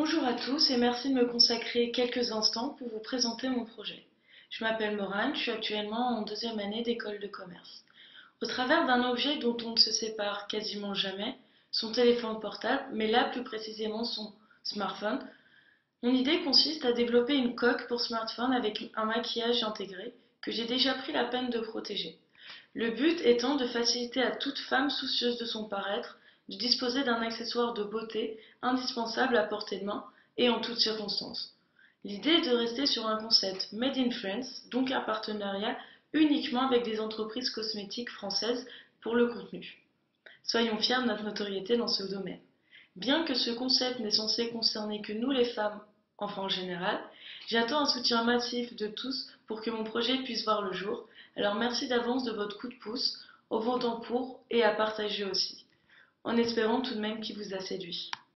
Bonjour à tous et merci de me consacrer quelques instants pour vous présenter mon projet. Je m'appelle Morane, je suis actuellement en deuxième année d'école de commerce. Au travers d'un objet dont on ne se sépare quasiment jamais, son téléphone portable, mais là plus précisément son smartphone, mon idée consiste à développer une coque pour smartphone avec un maquillage intégré que j'ai déjà pris la peine de protéger. Le but étant de faciliter à toute femme soucieuse de son paraître de disposer d'un accessoire de beauté indispensable à portée de main et en toutes circonstances. L'idée est de rester sur un concept Made in France, donc un partenariat uniquement avec des entreprises cosmétiques françaises pour le contenu. Soyons fiers de notre notoriété dans ce domaine. Bien que ce concept n'est censé concerner que nous les femmes, enfin en général, j'attends un soutien massif de tous pour que mon projet puisse voir le jour, alors merci d'avance de votre coup de pouce, au votant pour et à partager aussi en espérant tout de même qu'il vous a séduit.